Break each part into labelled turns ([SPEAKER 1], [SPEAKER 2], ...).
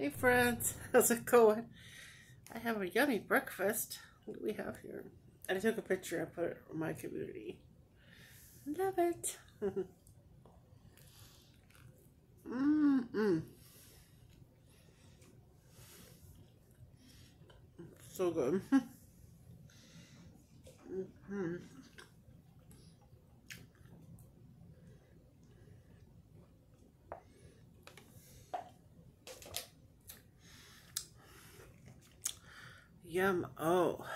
[SPEAKER 1] Hey friends, how's it going? I have a yummy breakfast. What do we have here? I took a picture and put it on my community. Love it. Mmm. So good. mm -hmm. Yum. Oh.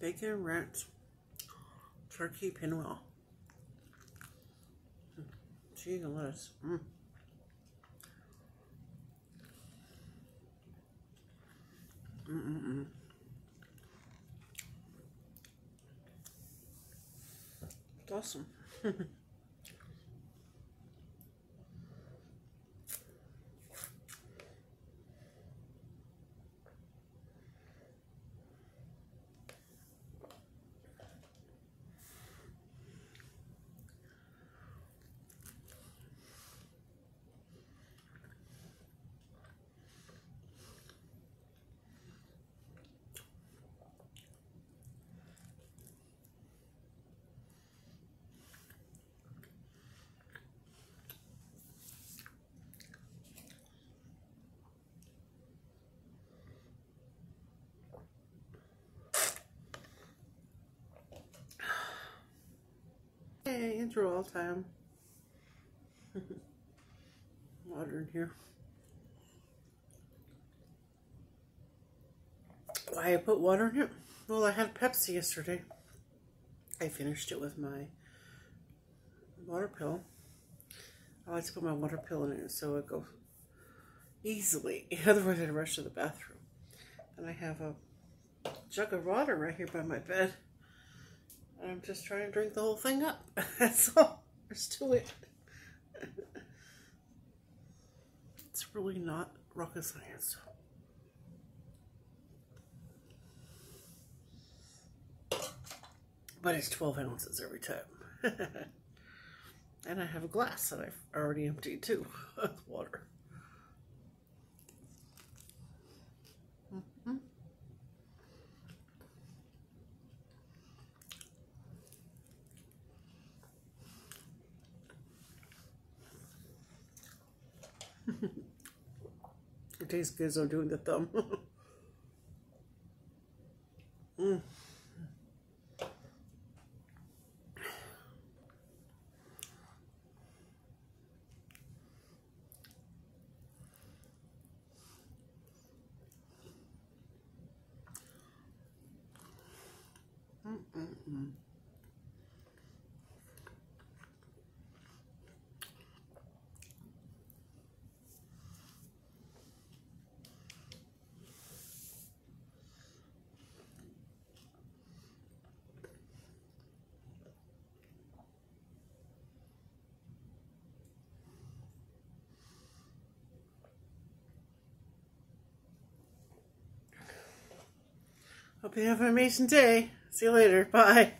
[SPEAKER 1] Bacon ranch turkey pinwheel. Cheese and lettuce. Mm. Mm-mm-mm. It's awesome. Intro all time. Water in here. Why I put water in it? Well, I had Pepsi yesterday. I finished it with my water pill. I like to put my water pill in it so it goes easily. Otherwise, I'd rush to the bathroom. And I have a jug of water right here by my bed. I'm just trying to drink the whole thing up. That's all there's to it. it's really not rocket science. But it's 12 ounces every time. and I have a glass that I've already emptied too with water. Tastes good, so I'm doing the thumb. mm. Mm-mm-mm. Hope you have an amazing day. See you later. Bye.